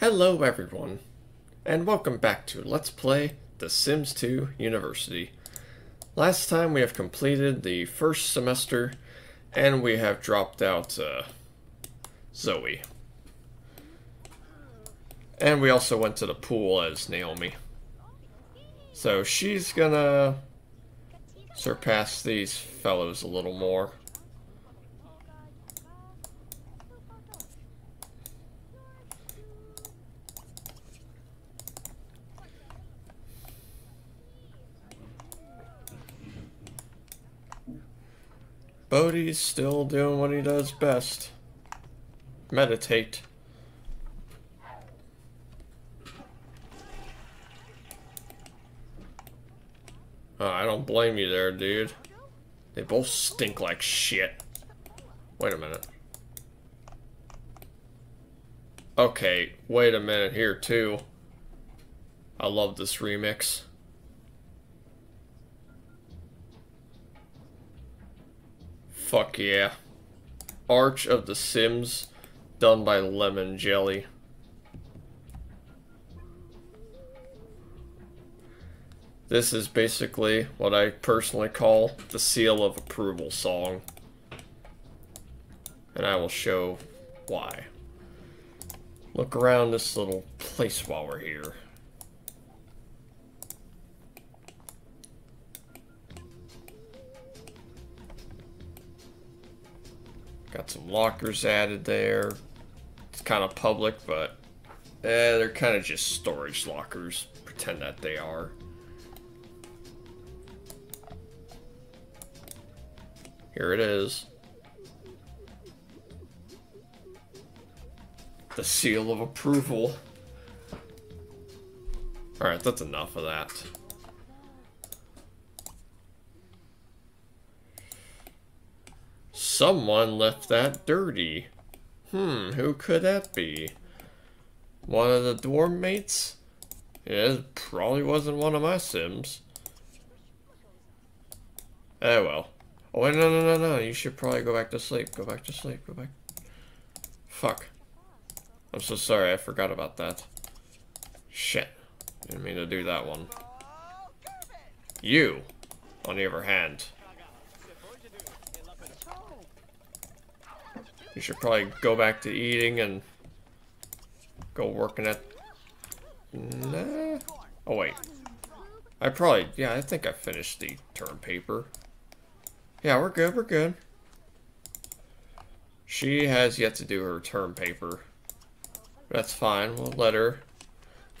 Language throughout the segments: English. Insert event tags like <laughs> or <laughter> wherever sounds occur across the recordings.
Hello everyone, and welcome back to Let's Play The Sims 2 University. Last time we have completed the first semester, and we have dropped out uh, Zoe. And we also went to the pool as Naomi. So she's gonna surpass these fellows a little more. Bodhi's still doing what he does best. Meditate. Oh, I don't blame you there, dude. They both stink like shit. Wait a minute. Okay, wait a minute here, too. I love this remix. Fuck yeah. Arch of the Sims, done by Lemon Jelly. This is basically what I personally call the seal of approval song. And I will show why. Look around this little place while we're here. Got some lockers added there. It's kind of public, but eh, they're kind of just storage lockers. Pretend that they are. Here it is. The seal of approval. Alright, that's enough of that. Someone left that dirty. Hmm, who could that be? One of the dorm mates? It probably wasn't one of my sims. Oh well. Oh, wait, no, no, no, no. You should probably go back to sleep. Go back to sleep. Go back. Fuck. I'm so sorry. I forgot about that. Shit. Didn't mean to do that one. You, on the other hand. You should probably go back to eating and go working at... Nah. Oh, wait. I probably... Yeah, I think I finished the term paper. Yeah, we're good, we're good. She has yet to do her term paper. That's fine, we'll let her...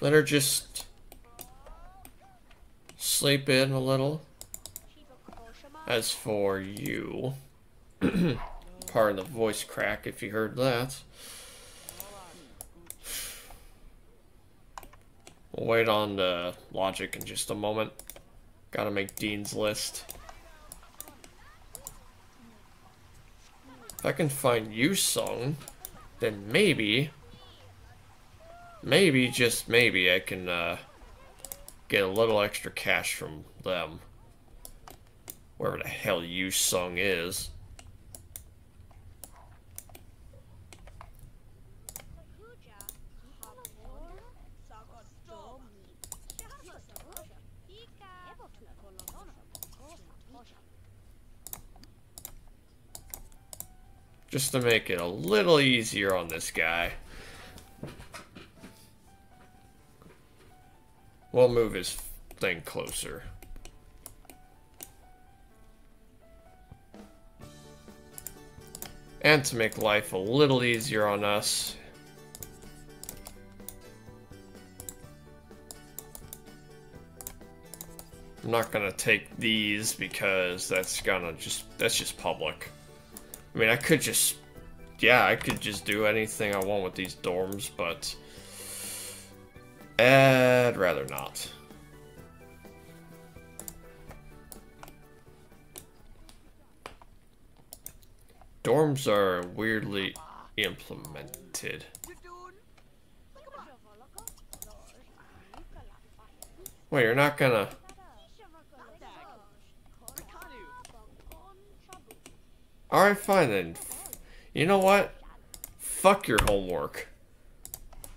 Let her just... Sleep in a little. As for you... <clears throat> Pardon the voice crack if you heard that. We'll wait on the logic in just a moment. Gotta make Dean's list. If I can find Yusong, then maybe, maybe, just maybe, I can uh, get a little extra cash from them. Wherever the hell Yusong is. Just to make it a little easier on this guy. We'll move his thing closer. And to make life a little easier on us, I'm not gonna take these because that's gonna just, that's just public. I mean, I could just, yeah, I could just do anything I want with these dorms, but I'd rather not. Dorms are weirdly implemented. Wait, you're not gonna... Alright, fine then. You know what? Fuck your homework.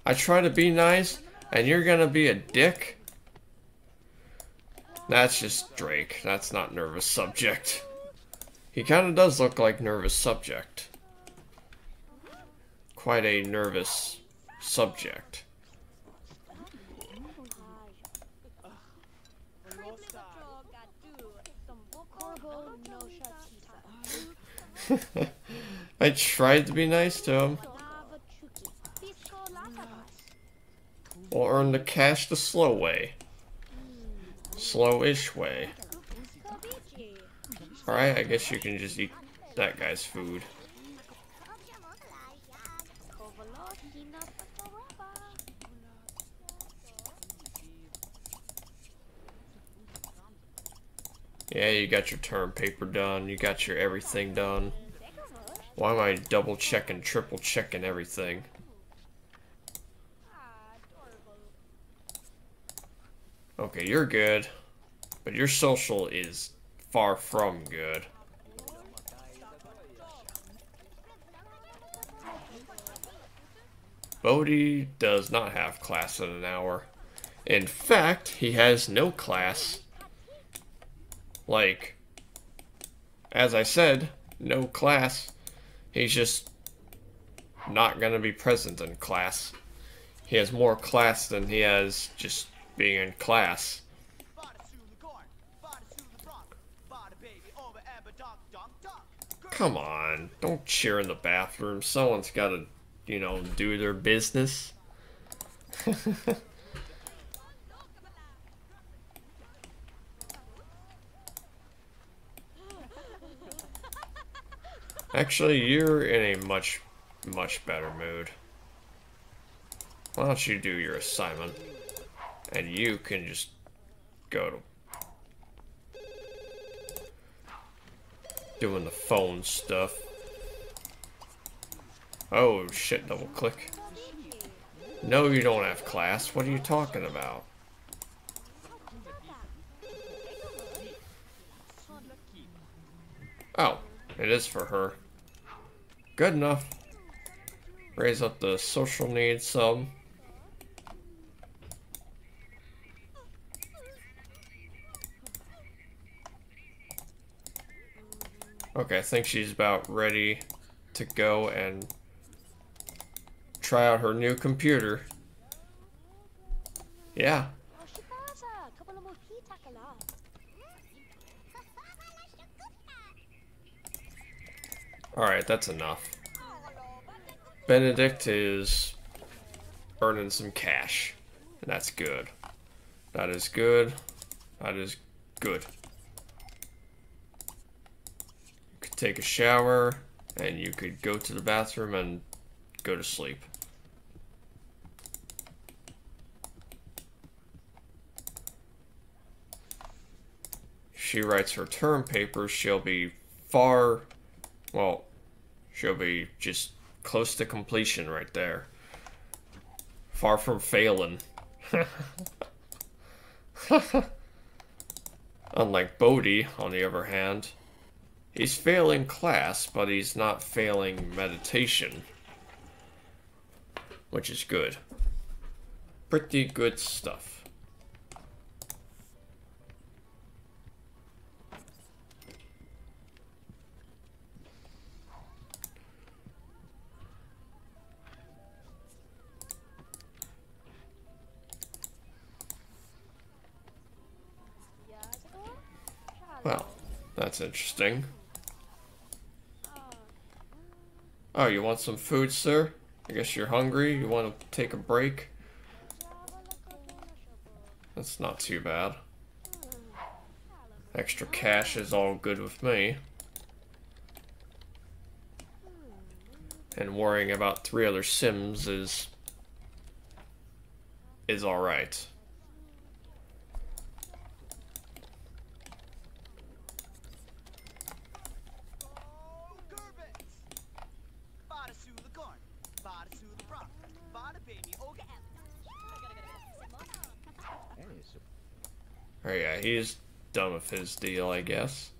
I try to be nice, and you're gonna be a dick? That's just Drake. That's not nervous subject. He kind of does look like nervous subject. Quite a nervous subject. <laughs> I tried to be nice to him. We'll earn the cash the slow way. Slow-ish way. Alright, I guess you can just eat that guy's food. Yeah, you got your term paper done. You got your everything done. Why am I double checking, triple checking everything? Okay, you're good. But your social is far from good. Bodhi does not have class in an hour. In fact, he has no class like, as I said, no class. He's just not going to be present in class. He has more class than he has just being in class. Come on, don't cheer in the bathroom. Someone's got to, you know, do their business. <laughs> Actually, you're in a much, much better mood. Why don't you do your assignment? And you can just go to doing the phone stuff. Oh shit, double click. No, you don't have class. What are you talking about? Oh, it is for her. Good enough. Raise up the social needs some. Okay, I think she's about ready to go and try out her new computer. Yeah, Alright, that's enough. Benedict is earning some cash. And that's good. That is good. That is good. You could take a shower, and you could go to the bathroom and go to sleep. she writes her term papers, she'll be far well, she'll be just close to completion right there. Far from failing. <laughs> Unlike Bodhi, on the other hand, he's failing class, but he's not failing meditation. Which is good. Pretty good stuff. Interesting. Oh, you want some food, sir? I guess you're hungry. You want to take a break? That's not too bad. Extra cash is all good with me. And worrying about three other Sims is... is alright. Oh yeah, he's done with his deal, I guess.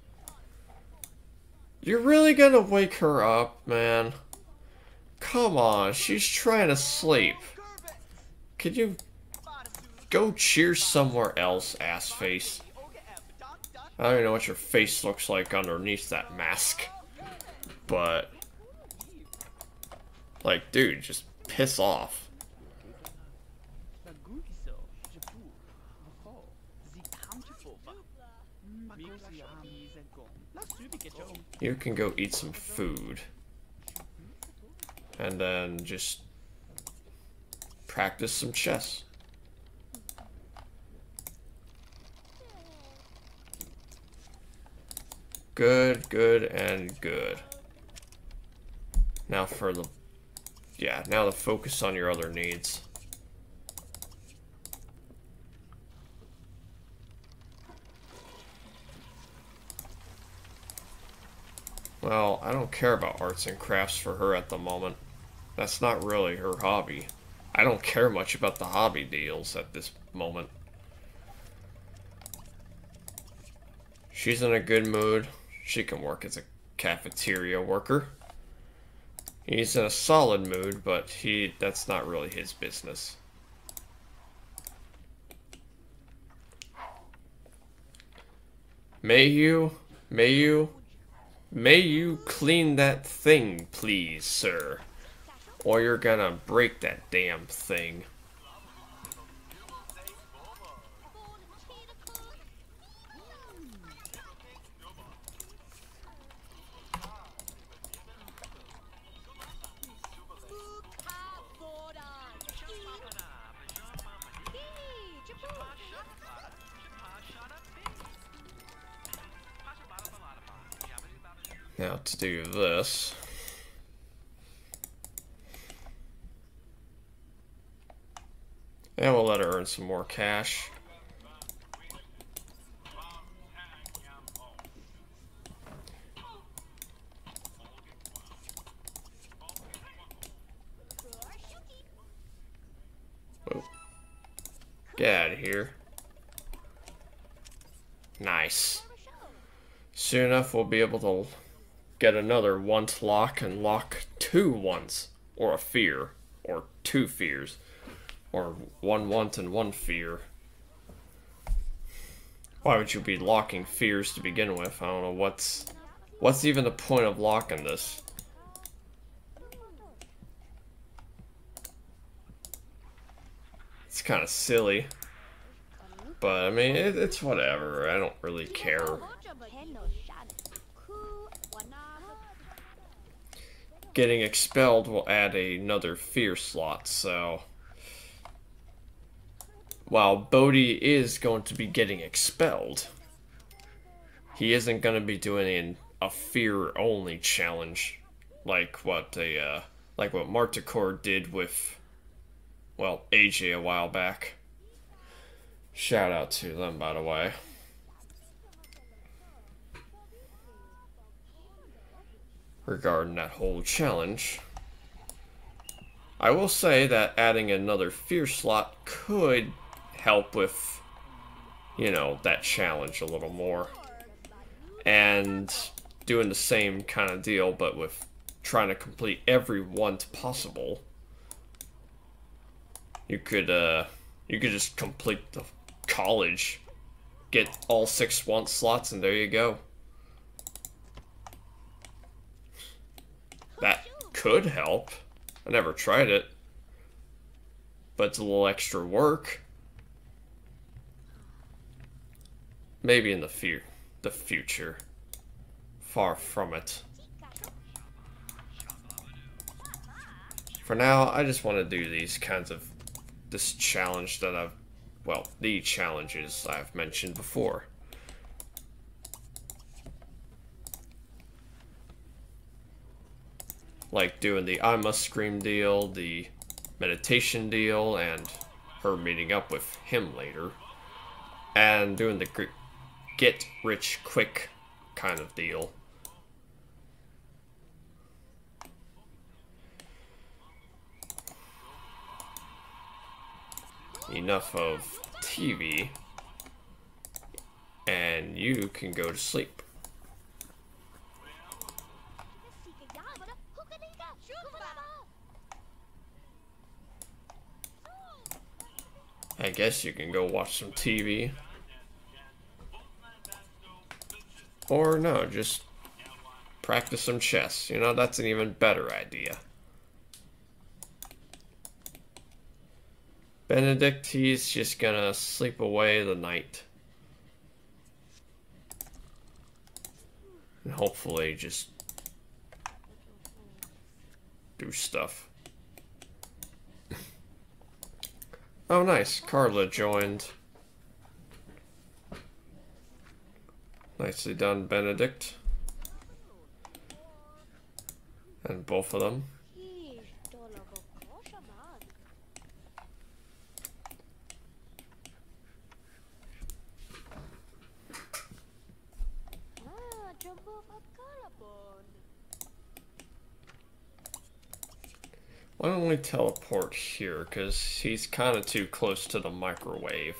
You're really gonna wake her up, man? Come on, she's trying to sleep. could you go cheer somewhere else, ass face? I don't even know what your face looks like underneath that mask. But, like, dude, just piss off. You can go eat some food. And then just practice some chess. Good, good, and good. Now for the... Yeah, now the focus on your other needs. Well, I don't care about arts and crafts for her at the moment. That's not really her hobby. I don't care much about the hobby deals at this moment. She's in a good mood. She can work as a cafeteria worker. He's in a solid mood, but he that's not really his business. May you? May you, may you, clean that thing, please, sir. Or you're gonna break that damn thing. Do this. And we'll let her earn some more cash. Oh. Get out of here. Nice. Soon enough, we'll be able to get another once lock and lock two wants, or a fear, or two fears. Or one want and one fear. Why would you be locking fears to begin with? I don't know what's... What's even the point of locking this? It's kind of silly. But, I mean, it, it's whatever. I don't really care. Getting expelled will add another fear slot, so while Bodhi is going to be getting expelled, he isn't going to be doing a fear only challenge like what a uh, like what Marticore did with well AJ a while back. Shout out to them by the way. Regarding that whole challenge. I will say that adding another fear slot could help with, you know, that challenge a little more. And doing the same kind of deal, but with trying to complete every want possible. You could, uh, you could just complete the college, get all six want slots, and there you go. That could help. I never tried it. But it's a little extra work. Maybe in the fear, the future. Far from it. For now, I just want to do these kinds of this challenge that I've well, the challenges I've mentioned before. Like doing the I Must Scream deal, the meditation deal, and her meeting up with him later. And doing the get rich quick kind of deal. Enough of TV, and you can go to sleep. I guess you can go watch some TV. Or no, just practice some chess. You know, that's an even better idea. Benedict, he's just gonna sleep away the night. And hopefully just do stuff. Oh nice, Carla joined. Nicely done, Benedict. And both of them. Why don't we teleport here? Because he's kind of too close to the microwave.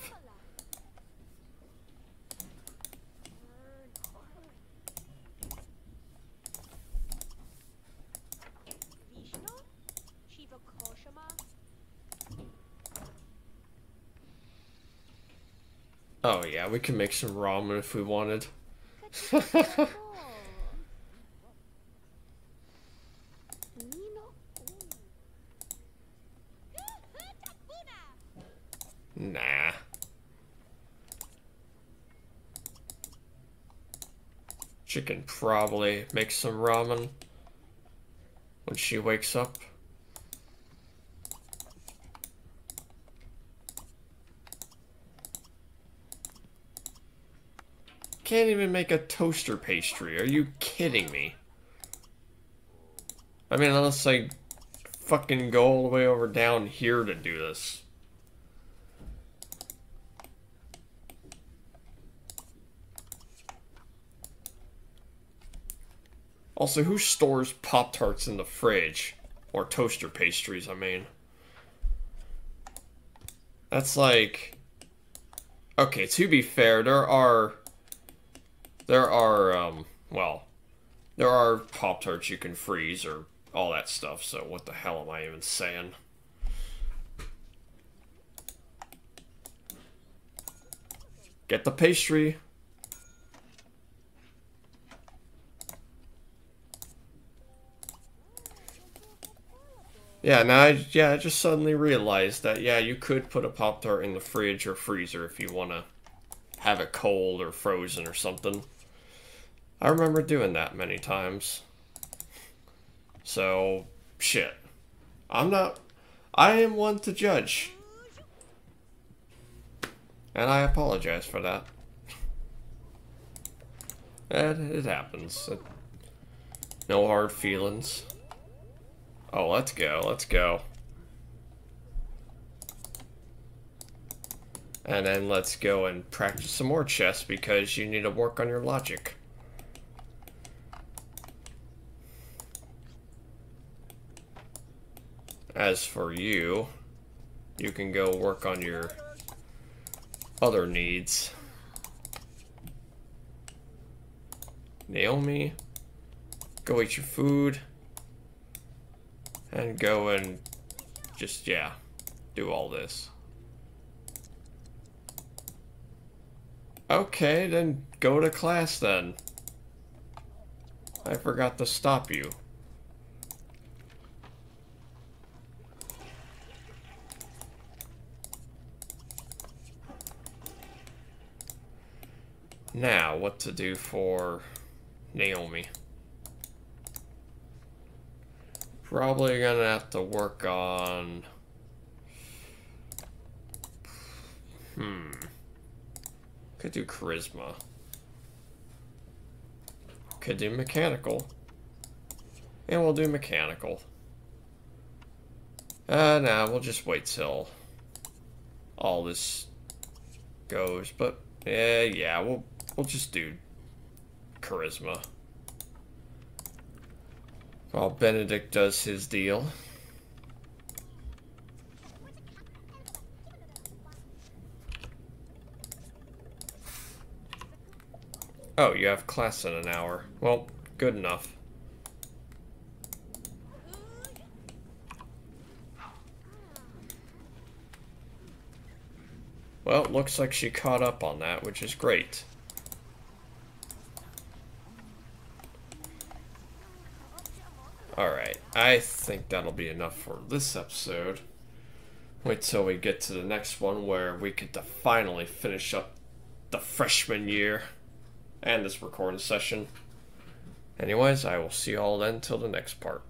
Oh yeah, we can make some ramen if we wanted. <laughs> She can probably make some ramen when she wakes up. can't even make a toaster pastry. Are you kidding me? I mean, unless I fucking go all the way over down here to do this. Also, who stores Pop-Tarts in the fridge? Or toaster pastries, I mean. That's like... Okay, to be fair, there are there are, um, well, there are Pop Tarts you can freeze or all that stuff, so what the hell am I even saying? Get the pastry. Yeah, now I, yeah, I just suddenly realized that, yeah, you could put a Pop-Tart in the fridge or freezer if you want to have it cold or frozen or something. I remember doing that many times. So, shit. I'm not... I am one to judge. And I apologize for that. And it happens. No hard feelings. Oh, let's go, let's go. And then let's go and practice some more chess because you need to work on your logic. As for you, you can go work on your other needs. Naomi, go eat your food. And go and just, yeah, do all this. Okay, then go to class then. I forgot to stop you. Now, what to do for Naomi. Probably gonna have to work on... Hmm. Could do charisma. Could do mechanical. And we'll do mechanical. Uh, nah, we'll just wait till all this goes. But, yeah, yeah, we'll We'll just do charisma. While Benedict does his deal. Oh, you have class in an hour. Well, good enough. Well, looks like she caught up on that, which is great. Alright, I think that'll be enough for this episode. Wait till we get to the next one where we to finally finish up the freshman year and this recording session. Anyways, I will see you all then till the next part.